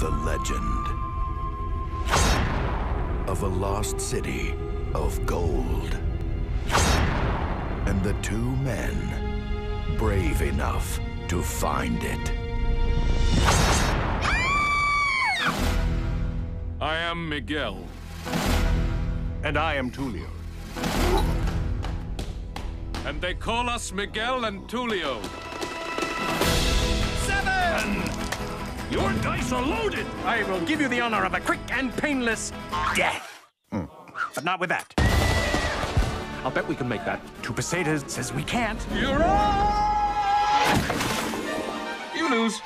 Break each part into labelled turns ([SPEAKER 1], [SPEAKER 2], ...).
[SPEAKER 1] the legend of a lost city of gold. And the two men brave enough to find it.
[SPEAKER 2] I am Miguel.
[SPEAKER 3] And I am Tulio.
[SPEAKER 2] And they call us Miguel and Tulio.
[SPEAKER 3] Seven! Your dice are loaded!
[SPEAKER 4] I will give you the honor of a quick and painless death. Hmm. But not with that. I'll bet we can make that. Two pesetas says we can't.
[SPEAKER 2] You're on! You lose.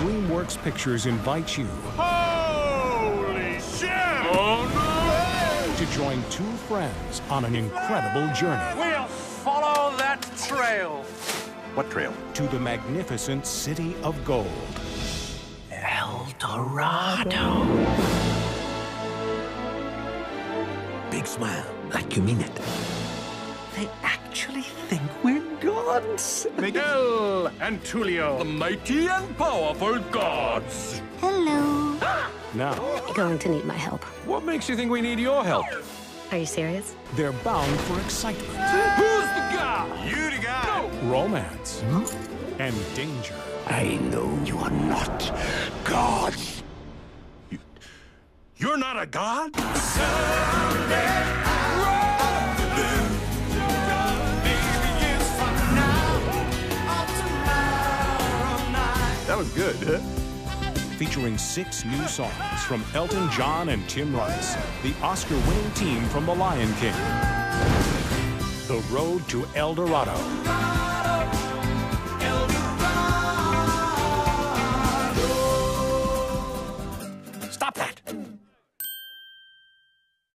[SPEAKER 5] DreamWorks Pictures invites you
[SPEAKER 3] Holy shit!
[SPEAKER 2] Oh
[SPEAKER 5] to join two friends on an incredible journey
[SPEAKER 4] We'll follow that trail. What trail?
[SPEAKER 5] to the magnificent city of gold.
[SPEAKER 6] El Dorado. Big smile, like you mean it. They actually think we're gods.
[SPEAKER 4] Miguel and Tulio, The
[SPEAKER 2] mighty and powerful gods.
[SPEAKER 7] Hello.
[SPEAKER 5] Now,
[SPEAKER 7] You're going to need my help.
[SPEAKER 2] What makes you think we need your help?
[SPEAKER 7] Are you serious?
[SPEAKER 5] they're bound for excitement,
[SPEAKER 2] Who's the guy?
[SPEAKER 3] You the guy!
[SPEAKER 5] romance, and danger.
[SPEAKER 6] I know you are not gods.
[SPEAKER 3] You're not a god? That was good, huh?
[SPEAKER 5] Featuring six new songs from Elton John and Tim Rice, the Oscar winning team from The Lion King. The Road to El Dorado.